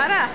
Sara.